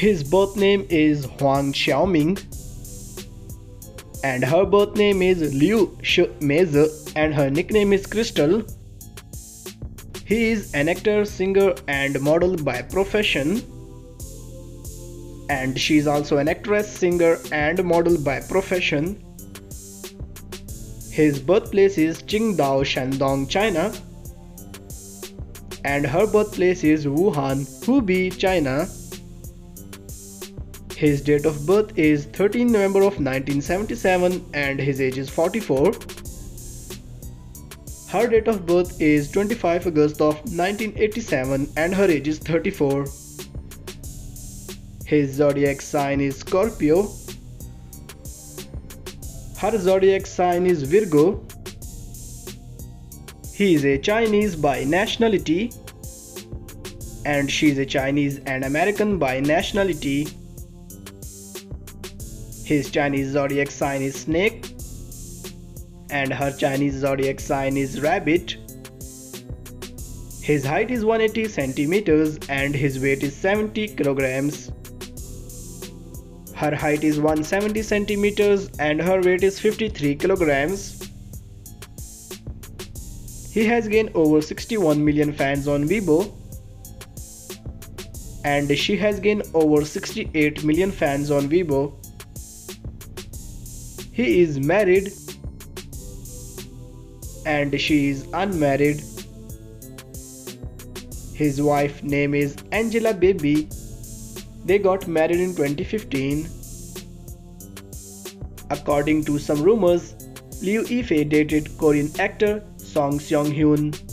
His birth name is Huang Xiaoming and her birth name is Liu Meize and her nickname is Crystal. He is an actor, singer and model by profession and she is also an actress, singer and model by profession. His birthplace is Qingdao, Shandong, China and her birthplace is Wuhan, Hubei, China. His date of birth is 13 November of 1977 and his age is 44. Her date of birth is 25 August of 1987 and her age is 34. His zodiac sign is Scorpio. Her zodiac sign is Virgo. He is a Chinese by nationality and she is a Chinese and American by nationality. His Chinese zodiac sign is snake and her Chinese zodiac sign is rabbit. His height is 180 centimeters and his weight is 70 kilograms. Her height is 170 centimeters and her weight is 53 kilograms. He has gained over 61 million fans on Weibo and she has gained over 68 million fans on Weibo. He is married and she is unmarried. His wife name is Angela Baby. They got married in 2015. According to some rumors, Liu Yifei dated Korean actor Song Seung Heon.